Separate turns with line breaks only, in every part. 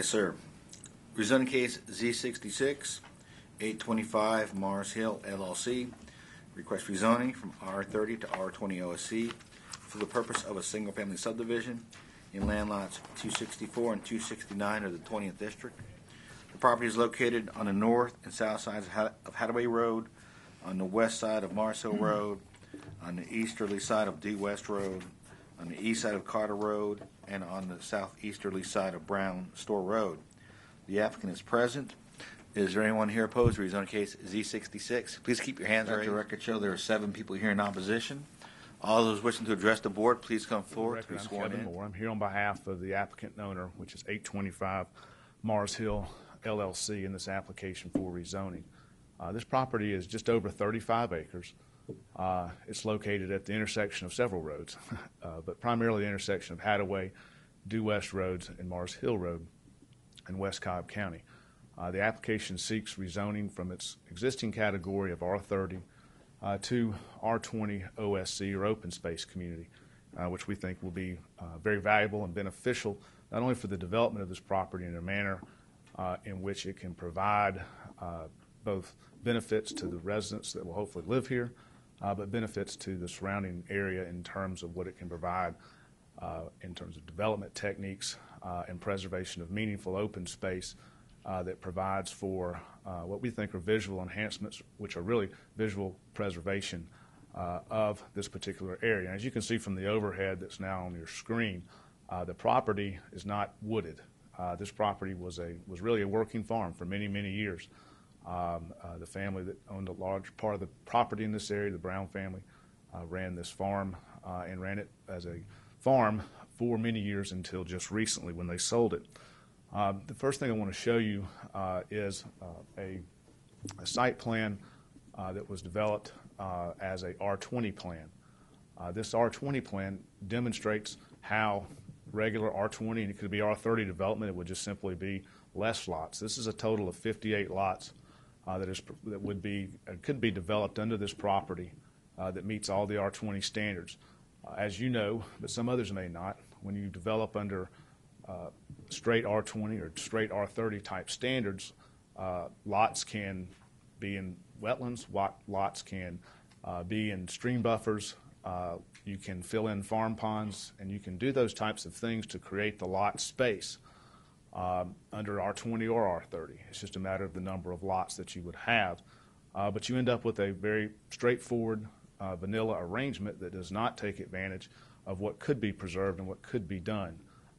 Yes, sir. Rezoning case Z66, 825 Mars Hill LLC. Request rezoning from R30 to R20 OSC for the purpose of a single-family subdivision in land lots 264 and 269 of the 20th District. The property is located on the north and south sides of Ha- of Hadaway Road, on the west side of Mars Hill Road, on the easterly side of Due West Road, on the east side of Carter Road, and on the southeasterly side of Brown Store Road. The applicant is present. Is there anyone here opposed to rezone case Z66? Please keep your hands raised. Let the record show there are seven people here in opposition. All those wishing to address the board, please come forward to be
Record, I'm
sworn
Kevin
in.
Moore. I'm here on behalf of the applicant and owner, which is 825 Mars Hill LLC, in this application for rezoning. Uh, This property is just over 35 acres. Uh, It's located at the intersection of several roads, uh, but primarily the intersection of Hadaway, Due West Roads, and Mars Hill Road in West Cobb County. Uh, The application seeks rezoning from its existing category of R30 uh, to R20 OSC, or Open Space Community, uh, which we think will be uh, very valuable and beneficial, not only for the development of this property in a manner in which it can provide both benefits to the residents that will hopefully live here, uh, but benefits to the surrounding area in terms of what it can provide uh, in terms of development techniques uh, and preservation of meaningful open space uh, that provides for uh, what we think are visual enhancements, which are really visual preservation uh, of this particular area. And as you can see from the overhead that's now on your screen, the property is not wooded. This property was a was really a working farm for many many years. Um, uh, the family that owned a large part of the property in this area, the Brown family, uh, ran this farm uh, and ran it as a farm for many years until just recently when they sold it. Uh, the first thing I want to show you uh, is uh, a, a site plan uh, that was developed as a R20 plan. This R20 plan demonstrates how regular R20, and it could be R30 development, it would just simply be less lots. This is a total of 58 lots that is that would be uh, could be developed under this property uh, that meets all the R20 standards. Uh, as you know, but some others may not, when you develop under uh, straight R20 or straight R30 type standards, uh, lots can be in wetlands, lot, lots can uh, be in stream buffers, uh, you can fill in farm ponds, and you can do those types of things to create the lot space under R20 or R30. It's just a matter of the number of lots that you would have. Uh, but you end up with a very straightforward uh, vanilla arrangement that does not take advantage of what could be preserved and what could be done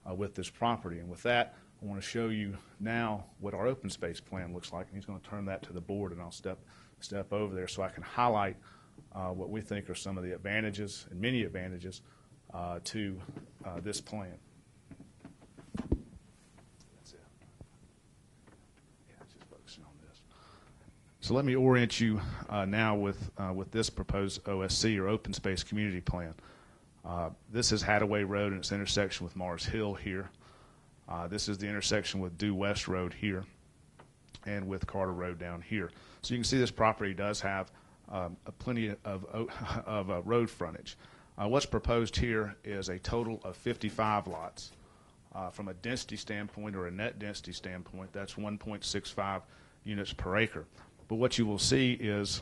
uh, with this property. And with that, I want to show you now what our open space plan looks like. And he's going to turn that to the board, and I'll step step over there so I can highlight uh, what we think are some of the advantages and many advantages uh, to uh, this plan. That's it. Yeah, just focusing on this. So let me orient you uh, now with, uh, with this proposed OSC, or Open Space Community Plan. Uh, This is Hadaway Road and its intersection with Mars Hill here. Uh, This is the intersection with Due West Road here and with Carter Road down here. So you can see this property does have um, a plenty of, of uh, road frontage. Uh, What's proposed here is a total of 55 lots. From a density standpoint or a net density standpoint, that's 1.65 units per acre. But what you will see is,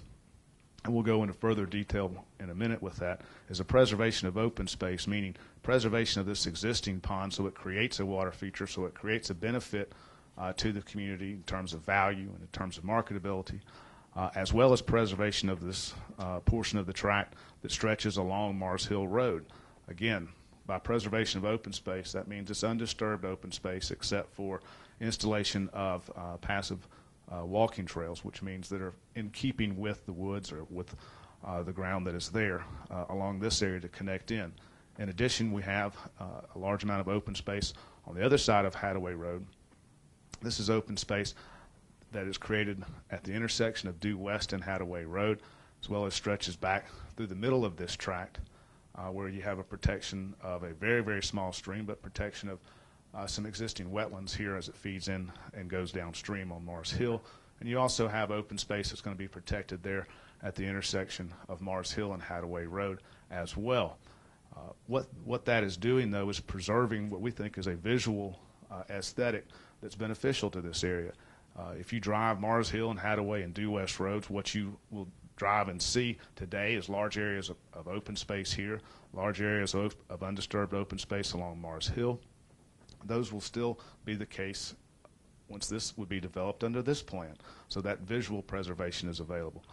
and we'll go into further detail in a minute with that, is a preservation of open space, meaning preservation of this existing pond so it creates a water feature, so it creates a benefit uh, to the community in terms of value and in terms of marketability, uh, as well as preservation of this uh, portion of the tract that stretches along Mars Hill Road. Again, by preservation of open space, that means it's undisturbed open space except for installation of uh, passive uh, walking trails, which means that are in keeping with the woods or with uh, the ground that is there uh, along this area to connect in. In addition, we have uh, a large amount of open space on the other side of Hadaway Road. This is open space that is created at the intersection of Due West and Hadaway Road, as well as stretches back through the middle of this tract, uh, where you have a protection of a very, very small stream, but protection of uh, some existing wetlands here as it feeds in and goes downstream on Mars Hill. And you also have open space that's going to be protected there at the intersection of Mars Hill and Hadaway Road as well. Uh, what what that is doing though is preserving what we think is a visual uh, aesthetic that's beneficial to this area. Uh, if you drive Mars Hill and Hadaway and Due West roads, what you will drive and see today is large areas of, of open space here, large areas of, of undisturbed open space along Mars Hill. Those will still be the case once this would be developed under this plan, so that visual preservation is available.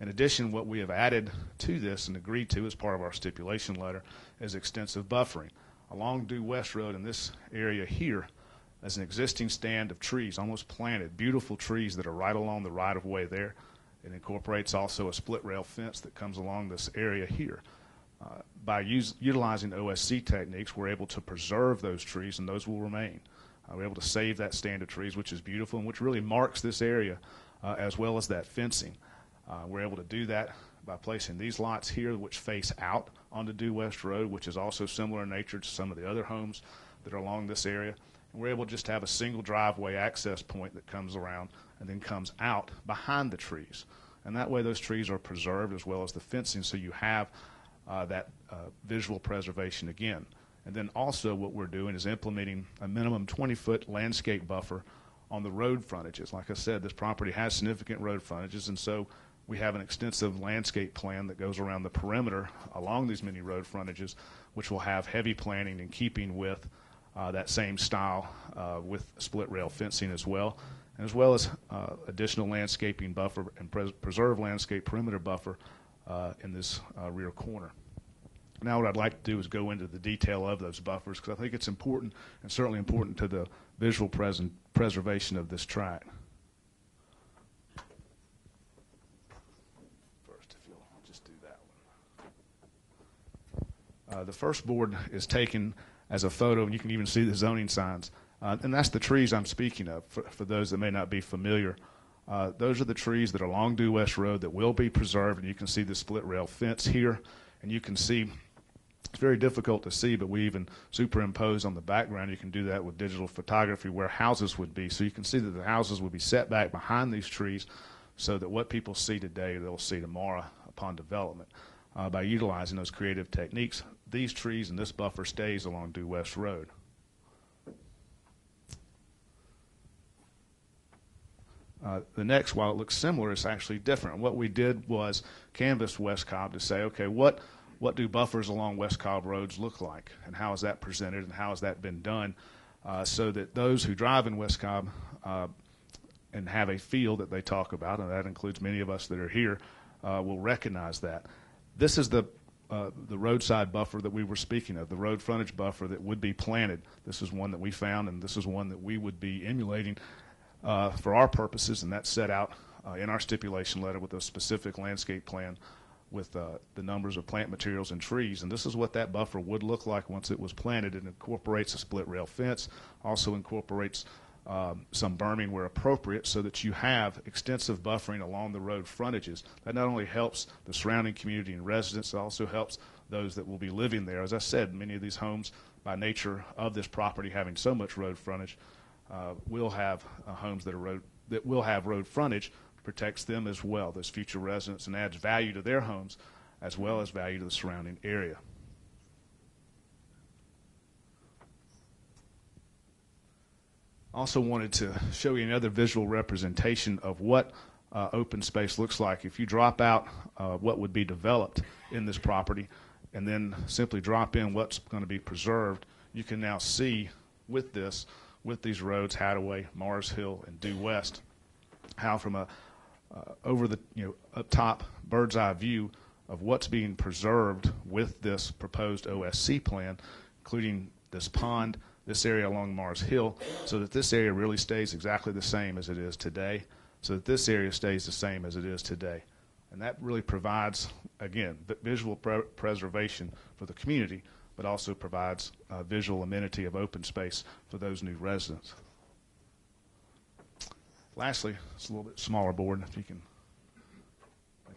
In addition, what we have added to this and agreed to as part of our stipulation letter is extensive buffering. Along Due West Road in this area here, there's an existing stand of trees, almost planted, beautiful trees that are right along the right of way there. It incorporates also a split rail fence that comes along this area here. Uh, by use, utilizing OSC techniques, we're able to preserve those trees, and those will remain. Uh, we're able to save that stand of trees, which is beautiful and which really marks this area, uh, as well as that fencing. Uh, we're able to do that by placing these lots here, which face out onto Due West Road, which is also similar in nature to some of the other homes that are along this area. And we're able to just have a single driveway access point that comes around and then comes out behind the trees. And that way, those trees are preserved as well as the fencing, so you have that uh, visual preservation again. And then also what we're doing is implementing a minimum 20-foot landscape buffer on the road frontages. Like I said, this property has significant road frontages, and so we have an extensive landscape plan that goes around the perimeter along these many road frontages, which will have heavy planting in keeping with uh, that same style uh, with split rail fencing as well, as well as uh, additional landscaping buffer and pres- preserve landscape perimeter buffer uh, in this uh, rear corner. Now, what I'd like to do is go into the detail of those buffers because I think it's important and certainly important to the visual present preservation of this tract. First, if you'll just do that one. Uh, the first board is taken as a photo, and you can even see the zoning signs. Uh, and that's the trees I'm speaking of for, for those that may not be familiar. Uh, those are the trees that are along Due West Road that will be preserved, and you can see the split rail fence here, and you can see it's very difficult to see, but we even superimpose on the background. You can do that with digital photography where houses would be. So you can see that the houses would be set back behind these trees so that what people see today, they'll see tomorrow upon development. Uh, by utilizing those creative techniques, these trees and this buffer stays along Due West Road. Uh, the next, while it looks similar, is actually different. What we did was canvass West Cobb to say, okay, what what do buffers along West Cobb roads look like, and how is that presented, and how has that been done, uh, so that those who drive in West Cobb uh, and have a feel that they talk about, and that includes many of us that are here, uh, will recognize that. This is the uh, the roadside buffer that we were speaking of, the road frontage buffer that would be planted. This is one that we found, and this is one that we would be emulating uh, for our purposes, and that's set out uh, in our stipulation letter with a specific landscape plan with uh, the numbers of plant materials and trees. And this is what that buffer would look like once it was planted. It incorporates a split rail fence, also incorporates um, some berming where appropriate so that you have extensive buffering along the road frontages. That not only helps the surrounding community and residents, it also helps those that will be living there. As I said, many of these homes, by nature of this property having so much road frontage, uh, will have uh, homes that are road that will have road frontage protects them as well, those future residents, and adds value to their homes as well as value to the surrounding area. Also wanted to show you another visual representation of what uh, open space looks like. If you drop out uh, what would be developed in this property and then simply drop in what's going to be preserved, you can now see with this, with these roads, Hadaway, Mars Hill, and Due West, how from a uh, over the you know up top bird's eye view of what's being preserved with this proposed OSC plan, including this pond, this area along Mars Hill, so that this area really stays exactly the same as it is today, so that this area stays the same as it is today. And that really provides, again, visual pre- preservation for the community, but also provides uh, visual amenity of open space for those new residents. Lastly, it's a little bit smaller board. If you can,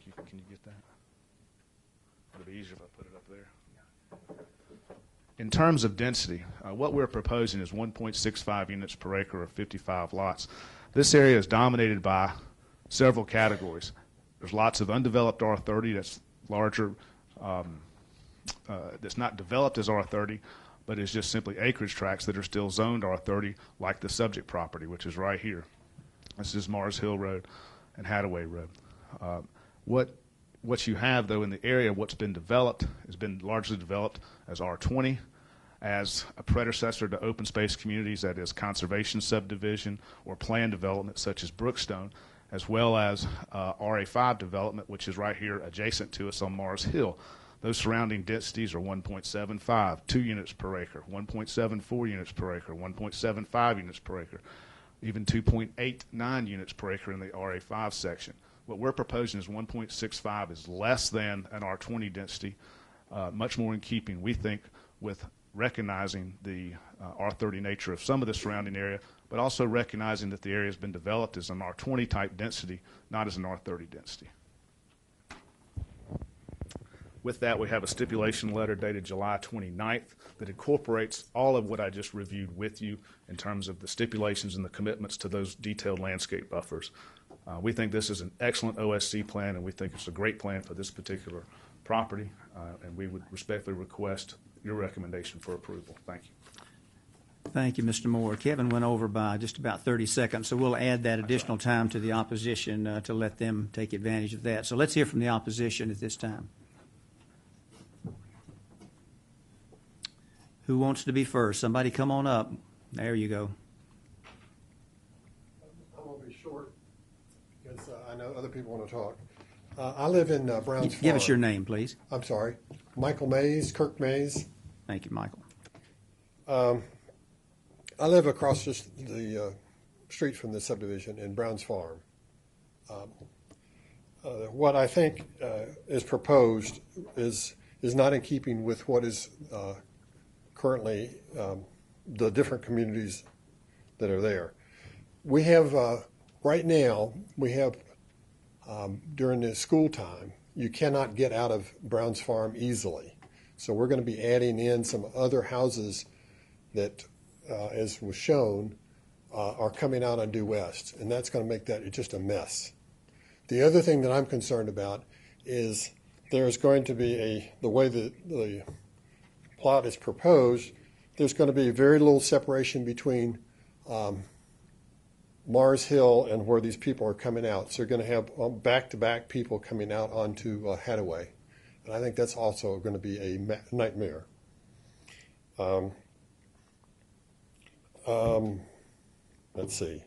you, can you get that? It'll be easier if I put it up there. In terms of density, uh, what we're proposing is 1.65 units per acre of 55 lots. This area is dominated by several categories. There's lots of undeveloped R30 that's larger, um, uh, that's not developed as R30, but is just simply acreage tracts that are still zoned R30, like the subject property, which is right here. This is Mars Hill Road and Hadaway Road. Uh, what what you have though in the area, what's been developed has been largely developed as R20, as a predecessor to open space communities, that is conservation subdivision or plan development such as Brookstone, as well as uh, RA5 development, which is right here adjacent to us on Mars Hill. Those surrounding densities are 1.75, 2 units per acre, 1.74 units per acre, 1.75 units per acre, even 2.89 units per acre in the RA5 section. What we're proposing is 1.65 is less than an R20 density, uh, much more in keeping, we think, with recognizing the uh, R30 nature of some of the surrounding area, but also recognizing that the area has been developed as an R20 type density, not as an R30 density. With that, we have a stipulation letter dated July 29th that incorporates all of what I just reviewed with you in terms of the stipulations and the commitments to those detailed landscape buffers. Uh, we think this is an excellent OSC plan, and we think it's a great plan for this particular property, uh, and we would respectfully request your recommendation for approval. Thank you.
Thank you, Mr. Moore. Kevin went over by just about 30 seconds, so we'll add that additional time to the opposition uh, to let them take advantage of that. So let's hear from the opposition at this time. Who wants to be first? Somebody come on up. There you go.
I'm going to be short because uh, I know other people want to talk. Uh, I live in uh, Browns Farm.
Give us your name, please.
I'm sorry. Michael Mays, Kirk Mays.
Thank you, Michael.
I live across just the uh, street from the subdivision in Browns Farm. Um, uh, what I think uh, is proposed is is not in keeping with what is uh, currently um, the different communities that are there. We have uh, right now we have um, during the school time you cannot get out of Browns Farm easily, so we're going to be adding in some other houses that uh, as was shown, uh, are coming out on due west, and that's going to make that just a mess. The other thing that I'm concerned about is there's going to be a the way that the plot is proposed. There's going to be very little separation between um, Mars Hill and where these people are coming out. So you're going to have back to back people coming out onto uh, Hadaway, and I think that's also going to be a ma- nightmare. Um, um, let's see.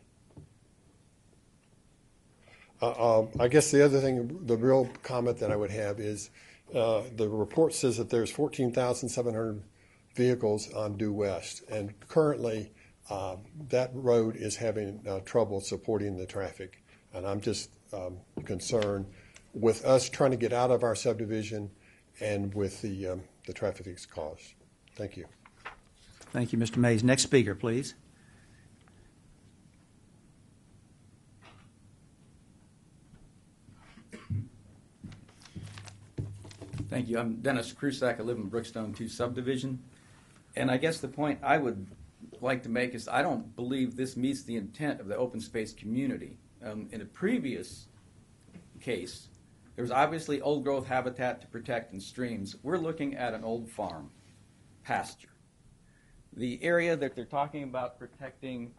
Uh, um, I guess the other thing, the real comment that I would have is uh, the report says that there's 14,700 vehicles on due west, and currently um, that road is having uh, trouble supporting the traffic. And I'm just um, concerned with us trying to get out of our subdivision and with the um, the traffic it's caused. Thank you.
Thank you, Mr. Mays. Next speaker, please.
Thank you. I'm Dennis Krusak. I live in Brookstone 2 subdivision. And I guess the point I would like to make is I don't believe this meets the intent of the open space community. Um, in a previous case, there was obviously old growth habitat to protect in streams. We're looking at an old farm, pasture. The area that they're talking about protecting,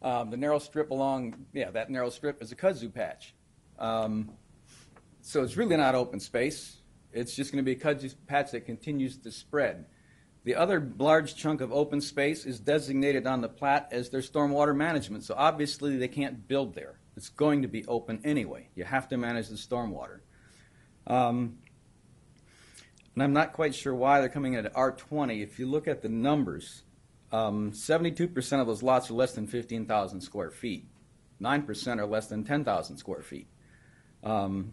um, the narrow strip along, yeah, that narrow strip is a kudzu patch. Um, so it's really not open space. It's just going to be a patch that continues to spread. The other large chunk of open space is designated on the plat as their stormwater management. So obviously they can't build there. It's going to be open anyway. You have to manage the stormwater. Um, and I'm not quite sure why they're coming in at R20. If you look at the numbers, um, 72% of those lots are less than 15,000 square feet. 9% are less than 10,000 square feet. Um,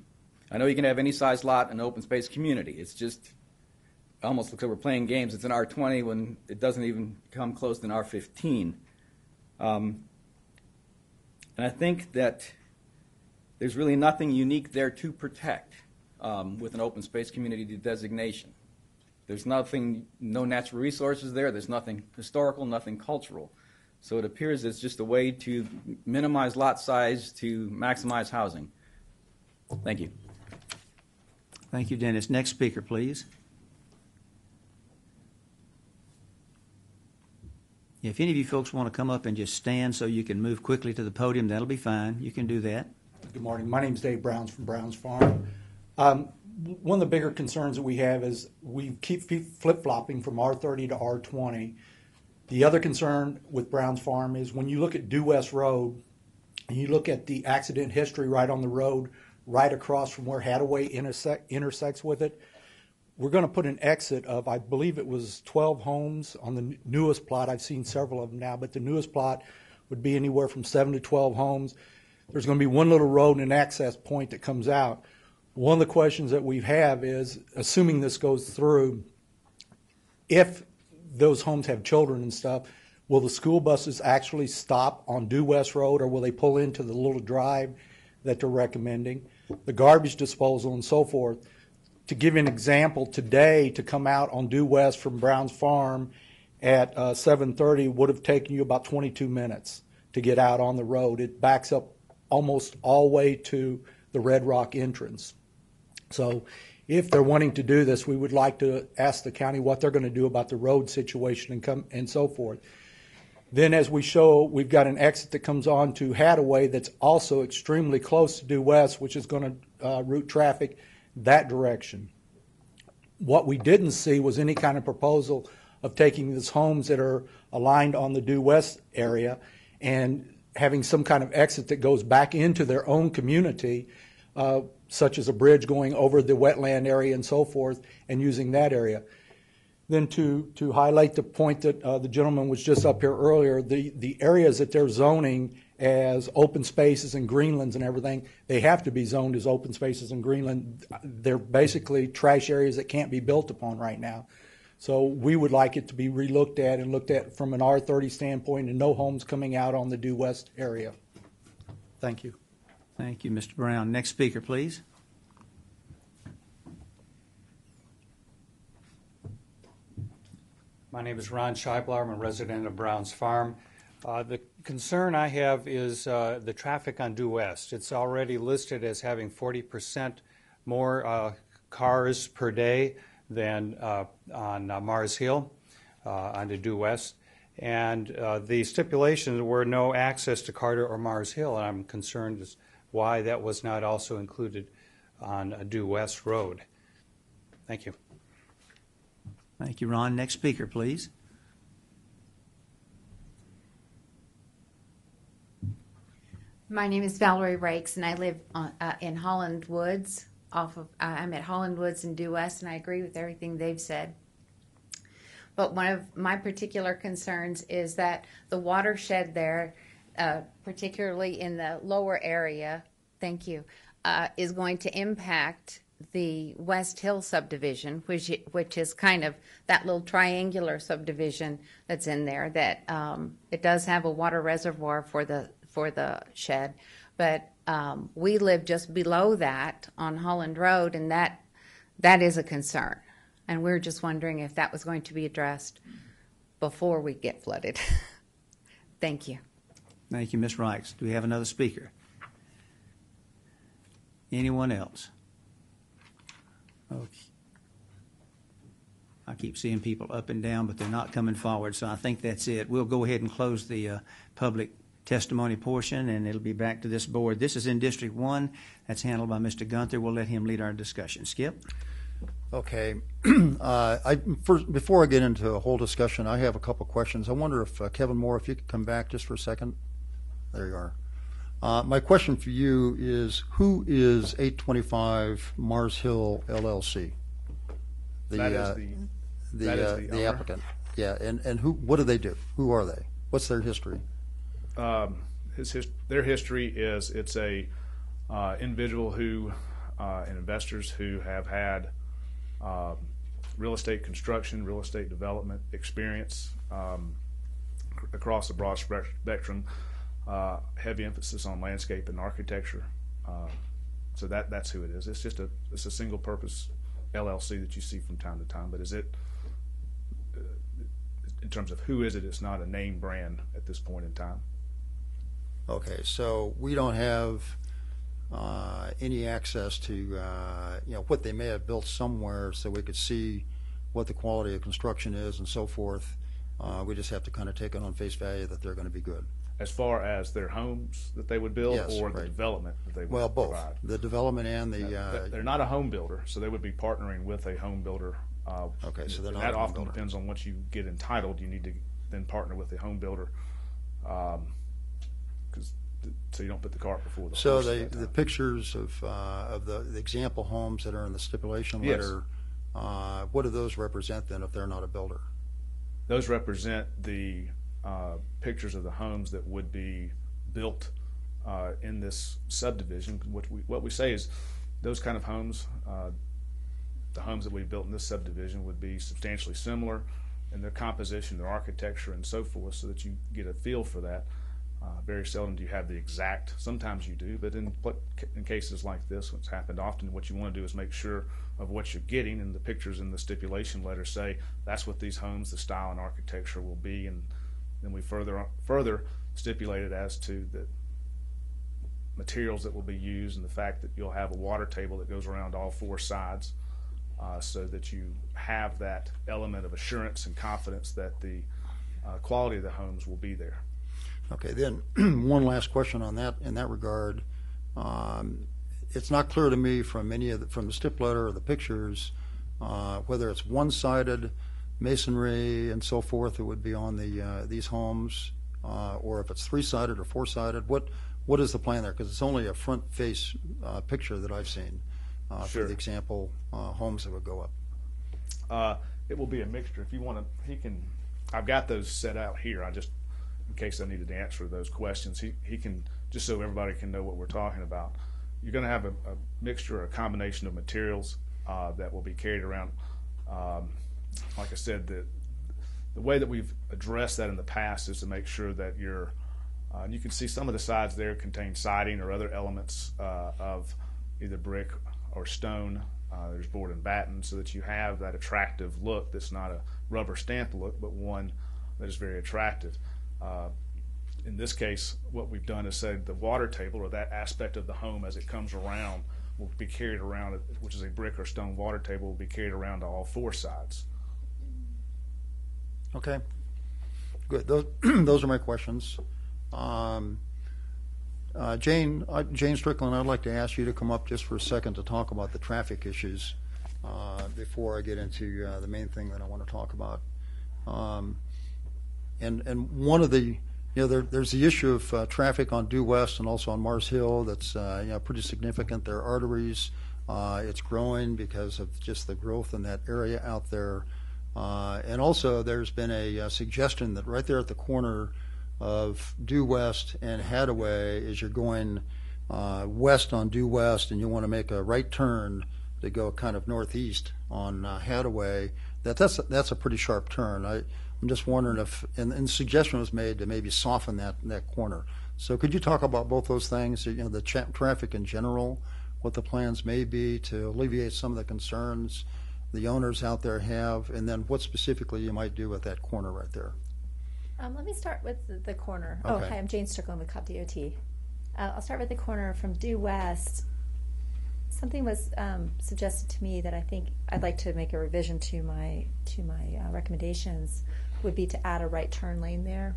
I know you can have any size lot in an open space community. It's just almost looks like we're playing games. It's an R20 when it doesn't even come close to an R15. Um, and I think that there's really nothing unique there to protect um, with an open space community designation. There's nothing, no natural resources there. There's nothing historical, nothing cultural. So it appears it's just a way to minimize lot size to maximize housing. Thank you.
Thank you, Dennis. Next speaker, please. If any of you folks want to come up and just stand so you can move quickly to the podium, that'll be fine. You can do that.
Good morning. My name is Dave Browns from Browns Farm. Um, one of the bigger concerns that we have is we keep flip flopping from R30 to R20. The other concern with Browns Farm is when you look at Due West Road and you look at the accident history right on the road, right across from where Hadaway intersect, intersects with it, we're going to put an exit of, I believe it was 12 homes on the newest plot. I've seen several of them now, but the newest plot would be anywhere from 7 to 12 homes. There's going to be one little road and an access point that comes out. One of the questions that we have is, assuming this goes through, if those homes have children and stuff, will the school buses actually stop on Due West Road or will they pull into the little drive that they're recommending? The garbage disposal and so forth to give an example, today to come out on Due West from Brown's Farm at uh, 7:30 would have taken you about 22 minutes to get out on the road. It backs up almost all way to the Red Rock entrance. So, if they're wanting to do this, we would like to ask the county what they're going to do about the road situation and come and so forth. Then, as we show, we've got an exit that comes on to Hadaway that's also extremely close to Due West, which is going to uh, route traffic that direction. What we didn't see was any kind of proposal of taking these homes that are aligned on the due west area and having some kind of exit that goes back into their own community, uh, such as a bridge going over the wetland area and so forth, and using that area. Then to, to highlight the point that uh, the gentleman was just up here earlier, the, the areas that they're zoning as open spaces and greenlands and everything, they have to be zoned as open spaces and greenland. They're basically trash areas that can't be built upon right now. So we would like it to be relooked at and looked at from an R30 standpoint and no homes coming out on the due west area. Thank you.
Thank you, Mr. Brown. Next speaker, please.
My name is Ron Scheibler. I'm a resident of Browns Farm. Uh, the concern I have is uh, the traffic on Due West. It's already listed as having 40% more uh, cars per day than uh, on uh, Mars Hill uh, on the Due West. And the stipulations were no access to Carter or Mars Hill, and I'm concerned as why that was not also included on Due West Road. Thank you.
Thank you, Ron. Next speaker, please.
My name is Valerie Rakes, and I live on, uh, in Holland Woods. Off of, uh, I'm at Holland Woods in Due West, and I agree with everything they've said. But one of my particular concerns is that the watershed there, uh, particularly in the lower area, thank you, uh, is going to impact the West Hill subdivision, which which is kind of that little triangular subdivision that's in there. That um, it does have a water reservoir for the for the shed. But um, we live just below that on Holland Road, and that that is a concern. And we're just wondering if that was going to be addressed before we get flooded. Thank you.
Thank you, Ms. Reichs. Do we have another speaker? Anyone else? Okay. I keep seeing people up and down, but they're not coming forward, so I think that's it. We'll go ahead and close the uh, public testimony portion, and it'll be back to this board. This is in District One. That's handled by Mr. Gunther. We'll let him lead our discussion. Skip?
Okay. uh, I, before I get into a whole discussion, I have a couple questions. I wonder if, uh, Kevin Moore, if you could come back just for a second. There you are. Uh, my question for you is, who is 825 Mars Hill LLC? The,
That is
uh,
the,
the,
that is
uh,
the
the
owner.
applicant. Yeah, and, and who, what do they do? Who are they? What's their history?
um, his, his their history is it's a uh, individual who uh, and investors who have had um, real estate construction, real estate development experience um, across the broad spec- spectrum. Uh, heavy emphasis on landscape and architecture. Uh, so that that's who it is. It's just a it's a single purpose LLC that you see from time to time. But is it uh, in terms of who is it? It's not a name brand at this point in time.
Okay, so we don't have uh, any access to, uh, you know, what they may have built somewhere so we could see what the quality of construction is and so forth Uh, we just have to kind of take it on face value that they're going to be good.
As far as their homes that they would build
Yes,
or the
right.
development that they would
Well, both
provide.
the development and the. Uh,
They're- not a home builder, so they would be partnering with a home builder. uh,
Okay, so they're
and
not
That
home
often
builder.
depends on once you get entitled, you need to then partner with a home builder. um, 'cause th- so you don't put the cart before the
So
horse.
the,
that
the
time.
pictures of, uh, of the, the example homes that are in the stipulation
Yes.
letter, uh, what do those represent then if they're not a builder?
Those represent the uh, pictures of the homes that would be built uh, in this subdivision. What we, what we say is those kind of homes, uh, the homes that we built in this subdivision would be substantially similar in their composition, their architecture, and so forth, so that you get a feel for that. Uh, very seldom do you have the exact. Sometimes you do, but in in cases like this, what's happened often, what you want to do is make sure of what you're getting, and the pictures in the stipulation letter say that's what these homes, the style and architecture will be, and then we further further stipulated as to the materials that will be used and the fact that you'll have a water table that goes around all four sides uh, so that you have that element of assurance and confidence that the uh, quality of the homes will be there.
Okay, then one last question on that in that regard. Um, it's not clear to me from any of the, from the stip letter or the pictures uh, whether it's one-sided masonry and so forth that would be on the uh, these homes, uh, or if it's three-sided or four-sided. What what is the plan there? Because it's only a front face uh, picture that I've seen uh,
Sure.
for the example uh, homes that would go up.
Uh, it will be a mixture. If you want to, he can. I've got those set out here. I just, in case I needed to answer those questions, he he can just so everybody can know what we're talking about. You're going to have a, a mixture, a combination of materials uh, that will be carried around. Um, like I said, the the way that we've addressed that in the past is to make sure that you're. Uh, you can see some of the sides there contain siding or other elements uh, of either brick or stone. Uh, there's board and batten, so that you have that attractive look. That's not a rubber stamp look, but one that is very attractive. Uh, in this case, what we've done is said the water table or that aspect of the home as it comes around will be carried around, which is a brick or stone water table, will be carried around to all four sides.
Okay, good. Those those are my questions. Um, uh, Jane, I, Jane Strickland, I'd like to ask you to come up just for a second to talk about the traffic issues uh, before I get into uh, the main thing that I want to talk about. Um, and and one of the you know there, there's the issue of uh, traffic on Due West and also on Mars Hill that's uh, you know pretty significant. There are arteries. Uh, it's growing because of just the growth in that area out there. Uh, and also, there's been a, uh suggestion that right there at the corner of Due West and Hadaway, as you're going uh, west on Due West and you want to make a right turn to go kind of northeast on uh, Hadaway, that that's that's a pretty sharp turn. I, I'm just wondering if, and, and suggestion was made to maybe soften that that corner. So could you talk about both those things? You know, the cha- traffic in general, what the plans may be to alleviate some of the concerns the owners out there have, and then what specifically you might do with that corner right there.
Um, let me start with the, the corner. Oh,
Okay.
hi, I'm Jane Strickland with Cobb DOT. Uh, I'll start with the corner from due west. Something was um, suggested to me that I think I'd like to make a revision to my to my uh, recommendations. Would be to add a right turn lane there,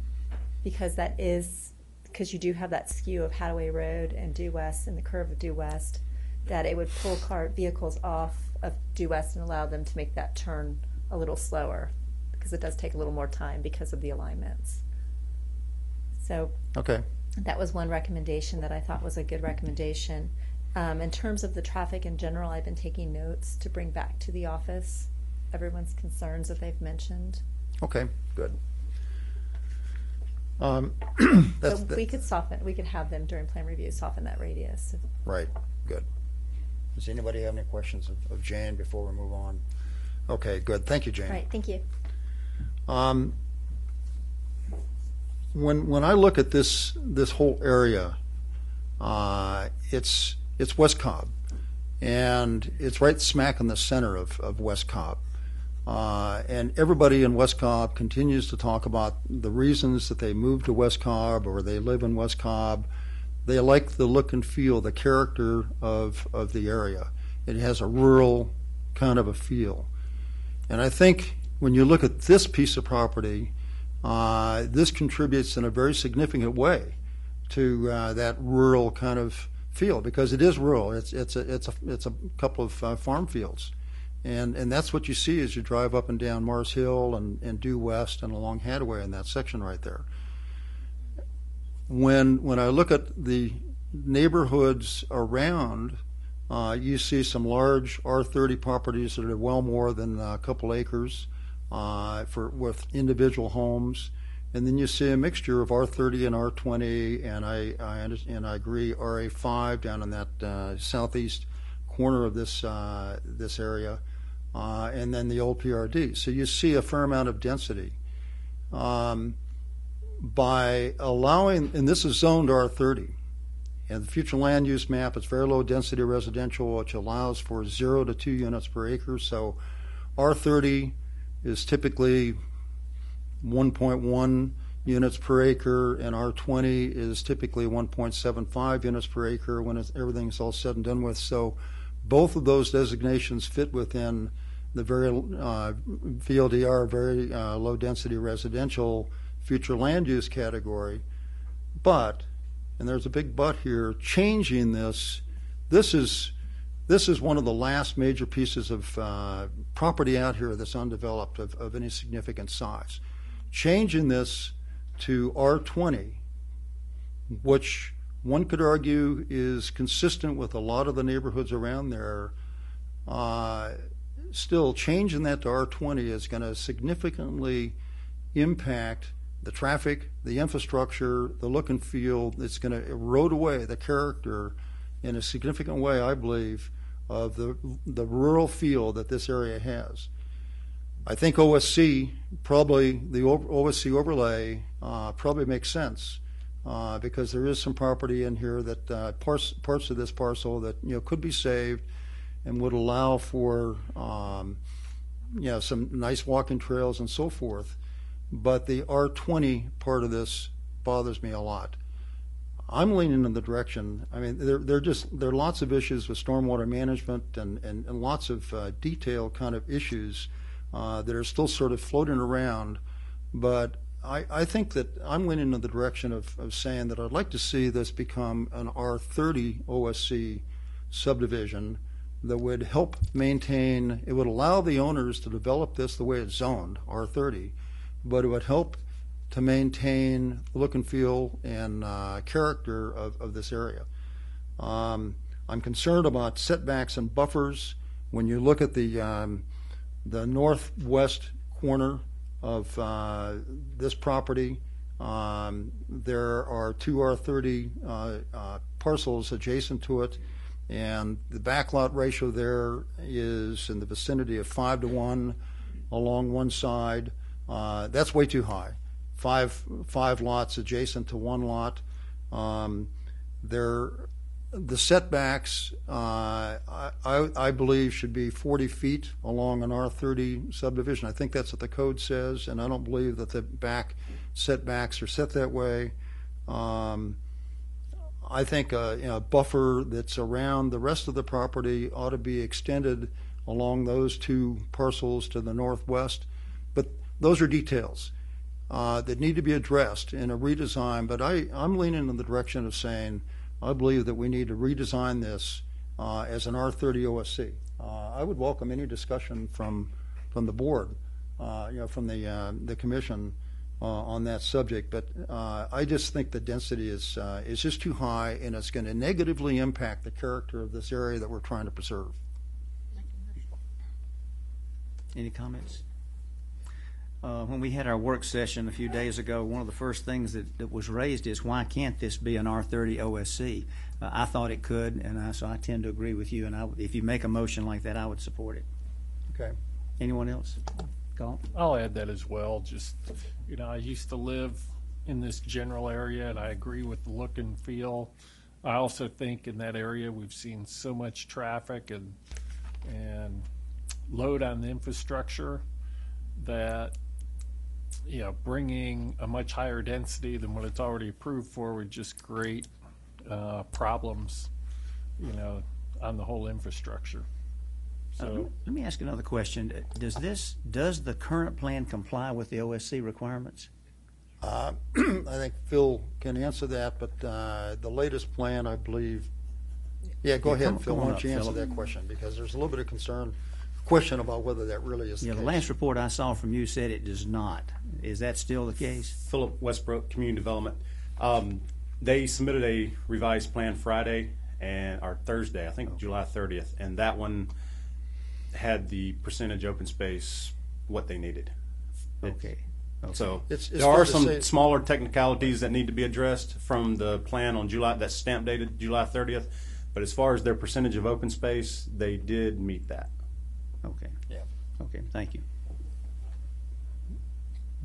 because that is because you do have that skew of Hadaway Road and due west and the curve of due west. That it would pull car vehicles off of due west and allow them to make that turn a little slower because it does take a little more time because of the alignments. So
Okay.
that was one recommendation that I thought was a good recommendation. Um, in terms of the traffic in general, I've been taking notes to bring back to the office everyone's concerns that they've mentioned.
Okay. Good. Um, that's
so we could soften, we could have them during plan review soften that radius.
Right, good. Does anybody have any questions of, of Jane before we move on? Okay, good. Thank you, Jane.
Right, thank you.
Um, when when I look at this this whole area, uh, it's it's West Cobb, and it's right smack in the center of, of West Cobb. Uh, and everybody in West Cobb continues to talk about the reasons that they moved to West Cobb or they live in West Cobb. They like the look and feel, the character of, of the area. It has a rural kind of a feel. And I think when you look at this piece of property, uh, this contributes in a very significant way to uh, that rural kind of feel because it is rural. It's it's a it's a it's a couple of uh, farm fields, and and that's what you see as you drive up and down Mars Hill and and due west and along Hadaway in that section right there. When when I look at the neighborhoods around, uh, you see some large R30 properties that are well more than a couple acres uh, for with individual homes, and then you see a mixture of R30 and R20, and I, I and I agree RA5 down in that uh, southeast corner of this uh, this area, uh, and then the old PRD. So you see a fair amount of density. Um, by allowing, and this is zoned R30, and the future land use map is very low density residential, which allows for zero to two units per acre. So R30 is typically 1.1 units per acre, and R20 is typically 1.75 units per acre when everything's all said and done with. So both of those designations fit within the very uh, VLDR, very uh, low density residential future land use category. But, and there's a big but here, changing this, this is this is one of the last major pieces of uh, property out here that's undeveloped of, of any significant size. Changing this to R20, which one could argue is consistent with a lot of the neighborhoods around there, uh, still changing that to R20 is going to significantly impact the traffic, the infrastructure, the look and feel. It's going to erode away the character in a significant way, I believe, of the the rural feel that this area has. I think OSC probably the OSC overlay uh, probably makes sense uh, because there is some property in here that uh, parts parts of this parcel that you know could be saved and would allow for um, you know some nice walking trails and so forth. But the R20 part of this bothers me a lot. I'm leaning in the direction. I mean, there there just there are lots of issues with stormwater management and and, and lots of uh, detail kind of issues uh, that are still sort of floating around. But I, I think that I'm leaning in the direction of, of saying that I'd like to see this become an R30 OSC subdivision that would help maintain. It would allow the owners to develop this the way it's zoned R30, but it would help to maintain the look and feel and uh, character of, of this area. Um, I'm concerned about setbacks and buffers. When you look at the um, the northwest corner of uh, this property, um, there are two R30 uh, uh, parcels adjacent to it, and the backlot ratio there is in the vicinity of five to one along one side. Uh, that's way too high five five lots adjacent to one lot. Um, there, the setbacks, uh, I, I believe, should be 40 feet along an R30 subdivision. I think that's what the code says, and I don't believe that the back setbacks are set that way. Um, I think a, you know, buffer that's around the rest of the property ought to be extended along those two parcels to the northwest. Those are details uh, that need to be addressed in a redesign. But I, I'm leaning in the direction of saying I believe that we need to redesign this uh, as an R30 OSC. Uh, I would welcome any discussion from from the board, uh, you know, from the uh, the commission on that subject. But I just think the density is is just too high, and it's going to negatively impact the character of this area that we're trying to preserve.
Any comments? Uh, when we had our work session a few days ago, one of the first things that, that was raised is why can't this be an R30 OSC? Uh, I thought it could, and I, so I tend to agree with you. And I, if you make a motion like that, I would support it.
Okay.
Anyone else? Call.
I'll add that as well. Just, you know, I used to live in this general area, and I agree with the look and feel. I also think in that area we've seen so much traffic and and load on the infrastructure that you know, bringing a much higher density than what it's already approved for would just create uh, problems, you know, on the whole infrastructure.
Uh,
So,
let me ask another question. Does this does the current plan comply with the OSC requirements?
Uh, I think Phil can answer that, but uh, the latest plan, I believe, yeah, go
Yeah,
ahead,
come-
Phil,
come
why
on
don't
up,
you answer
Philip.
that question? Because there's a little bit of concern, question about whether that really is the
Yeah,
case.
the last report I saw from you said it does not. Is that still the case?
Philip Westbrook, Community Development. Um, they submitted a revised plan Friday and or Thursday, I think July 30th, and that one had the percentage open space what they needed.
Okay.
So
It's- it's
there
fair
are
to
some smaller technicalities that need to be addressed from the plan on July that's stamp dated July 30th. But as far as their percentage of open space, they did meet that.
Okay.
Yeah.
Okay, thank you.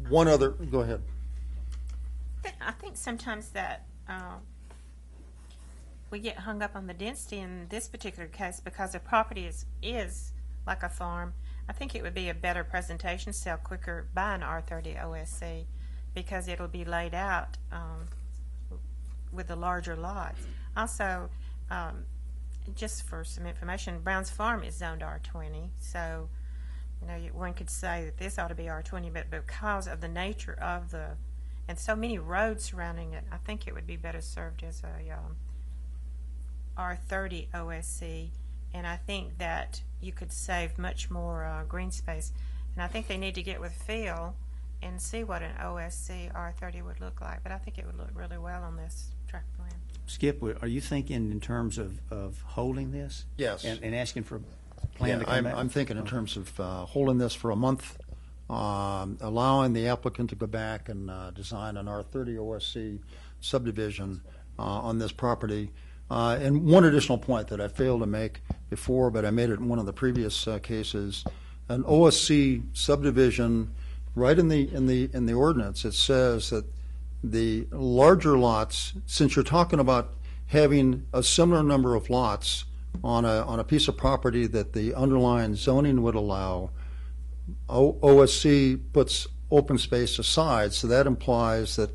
One other, go ahead.
I think sometimes that um, we get hung up on the density in this particular case because the property is is like a farm. I think it would be a better presentation, sell quicker by an R30 OSC because it'll be laid out um, with the larger lots. Also, um, just for some information, Brown's Farm is zoned R20, so you know one could say that this ought to be R20, but because of the nature of the and so many roads surrounding it, I think it would be better served as a um, R30 OSC, and I think that you could save much more uh, green space. And I think they need to get with Phil and see what an OSC R30 would look like. But I think it would look really well on this track plan.
Skip, are you thinking in terms of, of holding this?
Yes.
And, and asking for a plan
Yeah,
to come
I'm,
back?
I'm thinking in terms of uh, holding this for a month, um, allowing the applicant to go back and uh, design an R30 OSC subdivision uh, on this property. Uh, And one additional point that I failed to make before, but I made it in one of the previous uh, cases, an OSC subdivision, right in the, in the, in the ordinance, it says that the larger lots, since you're talking about having a similar number of lots on a, on a piece of property that the underlying zoning would allow, O- OSC puts open space aside, so that implies that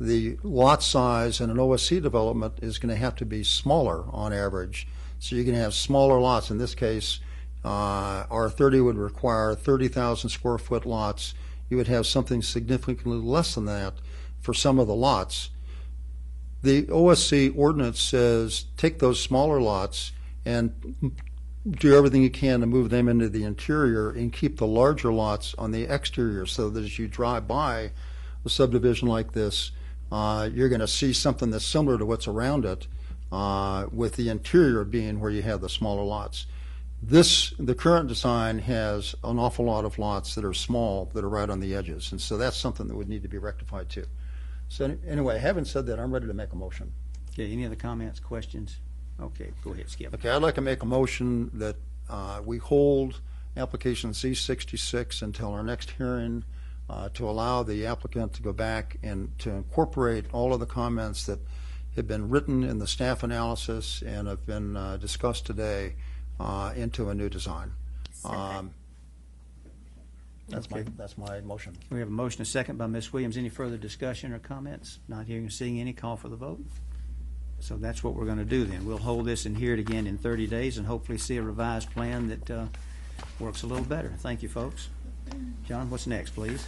the lot size in an OSC development is going to have to be smaller on average. So you're going to have smaller lots. In this case, uh, R30 would require 30,000 square foot lots. You would have something significantly less than that for some of the lots. The OSC ordinance says take those smaller lots and do everything you can to move them into the interior and keep the larger lots on the exterior so that as you drive by a subdivision like this, uh, you're going to see something that's similar to what's around it, uh, with the interior being where you have the smaller lots. This, the current design has an awful lot of lots that are small, that are right on the edges, and so that's something that would need to be rectified too. So anyway, having said that, I'm ready to make a motion.
Okay, any other comments, questions? Okay, go ahead, Skip.
Okay, I'd like to make a motion that uh, we hold application Z66 until our next hearing uh, to allow the applicant to go back and to incorporate all of the comments that have been written in the staff analysis and have been uh, discussed today uh, into a new design. Um, That's my,
Okay.
that's my motion.
We have a motion, a second by Ms. Williams. Any further discussion or comments? Not hearing or seeing any, call for the vote. So that's what we're going to do then. We'll hold this and hear it again in 30 days and hopefully see a revised plan that uh, works a little better. Thank you, folks. John, what's next, please?